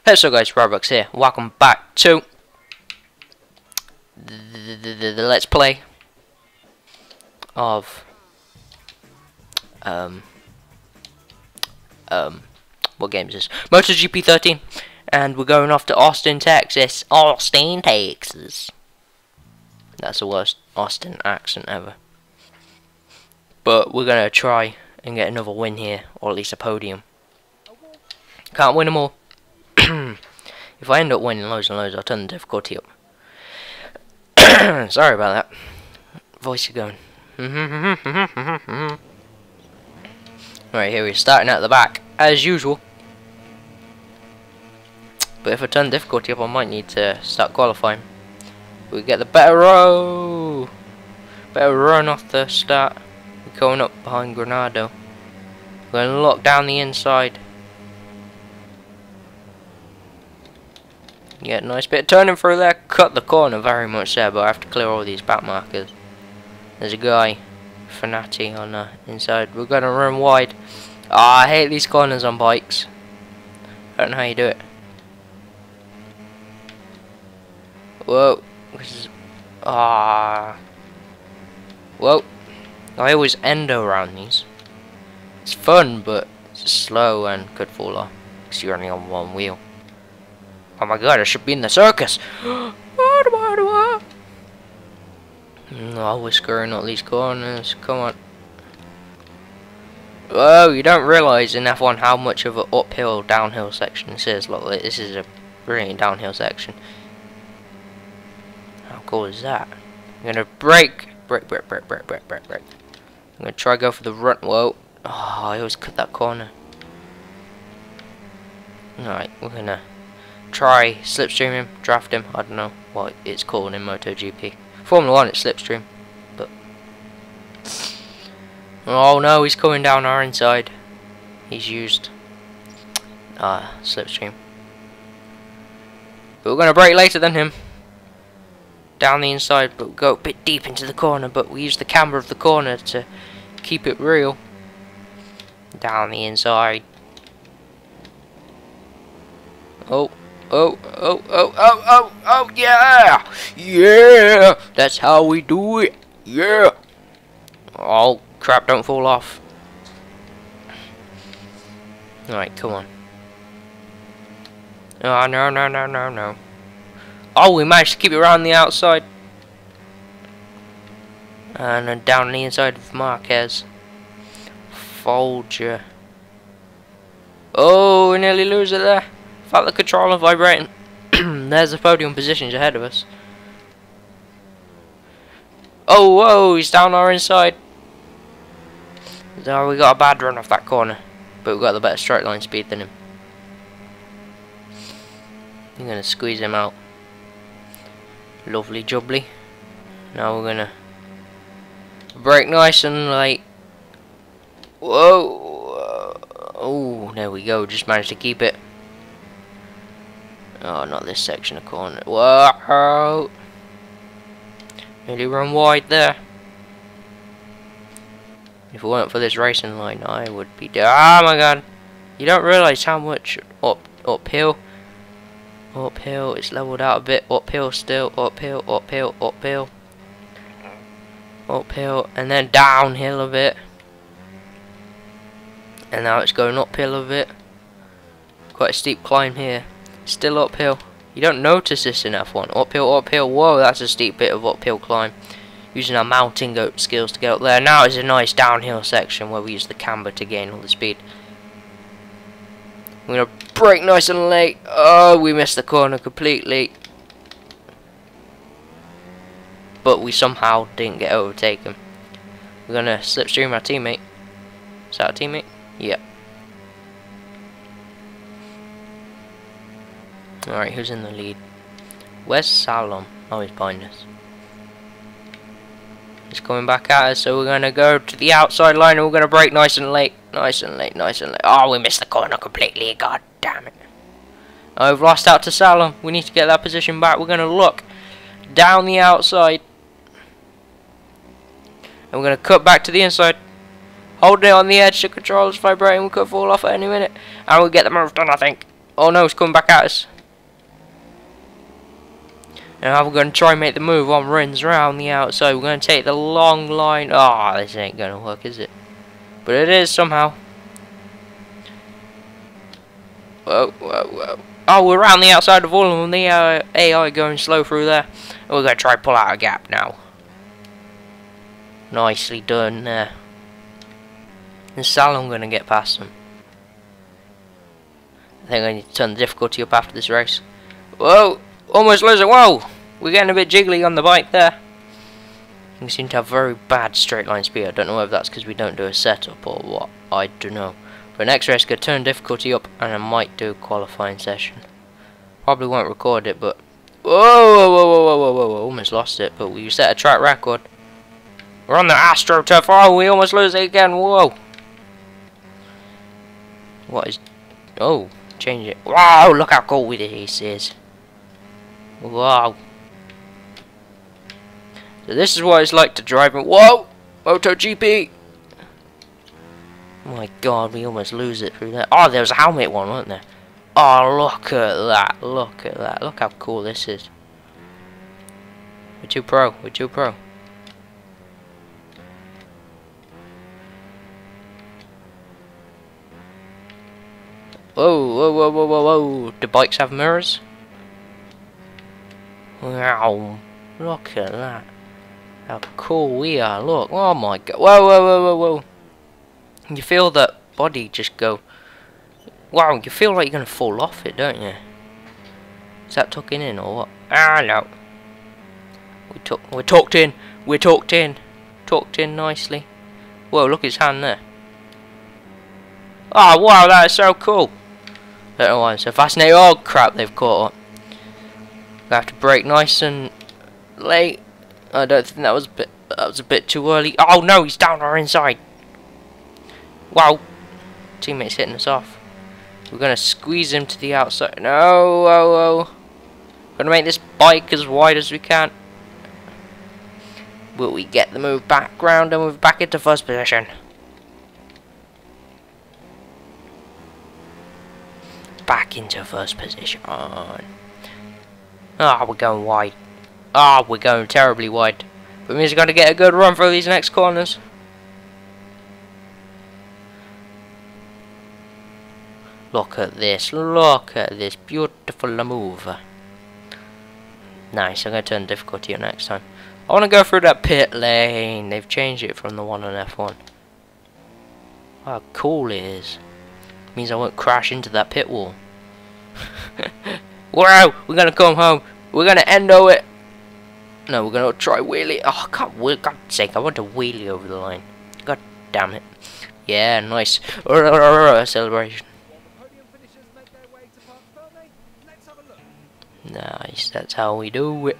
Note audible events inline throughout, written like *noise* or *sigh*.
Hey, so guys, Riotbox here. Welcome back to the, the, the, the Let's Play of um um what game is this? MotoGP 13, and we're going off to Austin, Texas. Austin, Texas. That's the worst Austin accent ever. But we're gonna try and get another win here, or at least a podium. Can't win them all. If I end up winning loads and loads, I'll turn the difficulty up. *coughs* Sorry about that. Voice is going. *laughs* right, here we're starting at the back, as usual. But if I turn difficulty up, I might need to start qualifying. We get the better row. Better run off the start. We're going up behind Granado. We're going to lock down the inside. Yeah, nice bit of turning through there. Cut the corner very much there, but I have to clear all these back markers. There's a guy, Fenati, on the inside. We're going to run wide. Oh, I hate these corners on bikes. I don't know how you do it. Whoa. Ah. Whoa. I always end around these. It's fun, but it's slow and could fall off. Because you're only on one wheel. Oh my god, I should be in the circus. *gasps* No, we're screwing up these corners. Come on. Whoa, you don't realise in F1 how much of an uphill, downhill section this is. Look, this is a brilliant downhill section. How cool is that? I'm gonna brake, brake, brake, brake, brake, brake, brake, brake. I'm gonna try go for the run. Whoa. Oh, I always cut that corner. Alright, we're gonna try slipstream him, draft him. I don't know what it's called in MotoGP. Formula 1 it's slipstream. But Oh no, he's coming down our inside. He's used uh slipstream. But we're gonna brake later than him. Down the inside, but go a bit deep into the corner, but we use the camber of the corner to keep it real. Down the inside. Oh, oh, oh, oh, oh, oh, oh, yeah! Yeah! That's how we do it! Yeah! Oh, crap, don't fall off. Alright, come on. Oh, no, no, no, no, no. Oh, we managed to keep it around the outside. And then down the inside of Marquez. Folger. Oh, we nearly lose it there. Felt the controller vibrating. *clears throat* There's the podium positions ahead of us. Oh, whoa, he's down our inside. Oh, we got a bad run off that corner. But we've got the better straight line speed than him. I'm going to squeeze him out. Lovely jubbly. Now we're going to brake nice and like... Whoa! Oh, there we go. Just managed to keep it. Oh, not this section of corner. Whoa! Oh. Nearly run wide there. If it weren't for this racing line, I would be dead. Oh my god! You don't realise how much up uphill, uphill. It's leveled out a bit. Uphill still. Uphill. Uphill. Uphill. Uphill, and then downhill a bit. And now it's going uphill a bit. Quite a steep climb here. Still uphill. You don't notice this in F1. Uphill, uphill. Whoa, that's a steep bit of uphill climb. Using our mountain goat skills to get up there. Now it's a nice downhill section where we use the camber to gain all the speed. We're going to brake nice and late. Oh, we missed the corner completely. But we somehow didn't get overtaken. We're going to slipstream our teammate. Is that our teammate? Yep. Alright, who's in the lead? Where's Salom? Oh, he's behind us. He's coming back at us, so we're going to go to the outside line and we're going to brake nice and late. Nice and late, nice and late. Oh, we missed the corner completely. God damn it. We've lost out to Salom. We need to get that position back. We're going to look down the outside. And we're going to cut back to the inside. Holding it on the edge, the controller's vibrating. We could fall off at any minute. And we'll get the move done, I think. Oh no, it's coming back at us. Now we're going to try and make the move on Rins around the outside. We're going to take the long line. Ah, oh, this ain't going to work, is it? But it is somehow. Whoa, whoa, whoa. Oh, we're around the outside of all of them. The uh, AI going slow through there. And we're going to try pull out a gap now. Nicely done there. And Salom going to get past them. I think I need to turn the difficulty up after this race. Whoa! Almost losing. Whoa! We're getting a bit jiggly on the bike there. We seem to have very bad straight line speed. I don't know whether that's because we don't do a setup or what. I don't know. But next race, could turn difficulty up and I might do qualifying session. Probably won't record it, but whoa, whoa, whoa, whoa, whoa, whoa, whoa, almost lost it. But we set a track record. We're on the AstroTurf. Oh, we almost lose it again. Whoa. What is? Oh, change it. Wow, look how cool this is. Wow. So this is what it's like to drive in. Whoa! MotoGP! My god, we almost lose it through there. Oh, there was a helmet one, wasn't there? Oh, look at that. Look at that. Look how cool this is. We're too pro. We're too pro. Whoa, whoa, whoa, whoa, whoa, whoa. Do bikes have mirrors? Wow. Look at that. How cool we are. Look. Oh my god. Whoa, whoa, whoa, whoa, whoa. You feel that body just go... Wow, you feel like you're going to fall off it, don't you? Is that tucking in or what? Ah, no. We took, we're tucked in. We're tucked in. Tucked in nicely. Whoa, look at his hand there. Oh, wow, that is so cool. Don't know why I'm so fascinated. Oh, crap, they've caught up. We have to brake nice and late. I don't think that was a bit, that was a bit too early. Oh, no, he's down our inside. Wow. Teammate's hitting us off. We're to squeeze him to the outside. No, oh, oh. Going to make this bike as wide as we can. Will we get the move back round and move back into first position? Back into first position. Ah, oh, we're going wide. Ah, oh, we're going terribly wide. But means we're going to get a good run through these next corners. Look at this, look at this beautiful move. Nice, I'm going to turn difficulty on next time. I want to go through that pit lane. They've changed it from the one on F1. How cool it is. Means I won't crash into that pit wall. *laughs* wow, we're going to come home. We're going to endo it. No, we're to try wheelie. Oh, God. God's sake, I want to wheelie over the line. God damn it. Yeah, nice. Celebration. Nice, that's how we do it.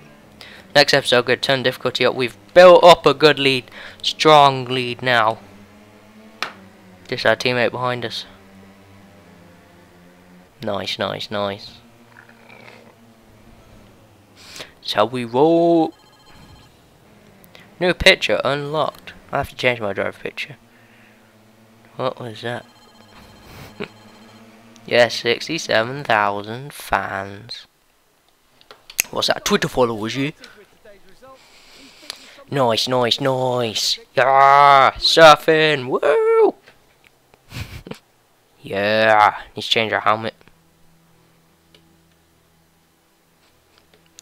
Next episode, good turn difficulty up. We've built up a good lead, strong lead now. Just our teammate behind us. Nice, nice, nice. How we roll. New picture unlocked. I have to change my driver picture. What was that? *laughs* yes, 67,000 fans. What's that? Twitter followers, you? Nice, nice, nice. Yeah, surfing. Woo! *laughs* yeah, let's change our helmet.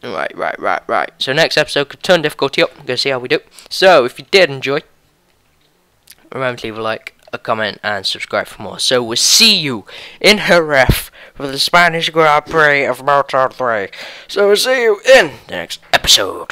Right, right, right, right. So next episode, could turn difficulty up. Go see how we do. So if you did enjoy, remember to leave a like, a comment, and subscribe for more. So we'll see you in Jerez for the Spanish Grand Prix of Moto 3. So we'll see you in the next episode.